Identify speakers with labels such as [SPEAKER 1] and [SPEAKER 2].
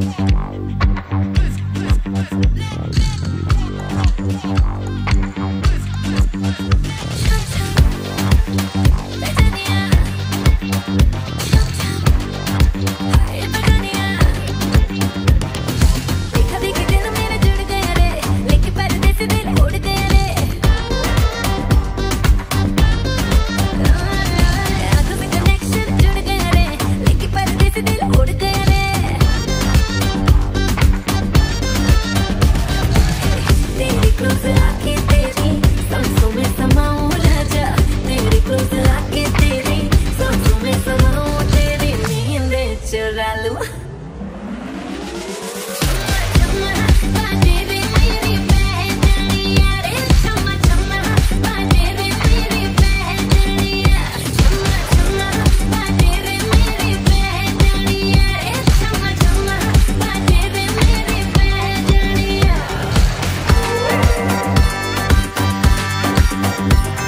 [SPEAKER 1] Let's go.
[SPEAKER 2] Thank you.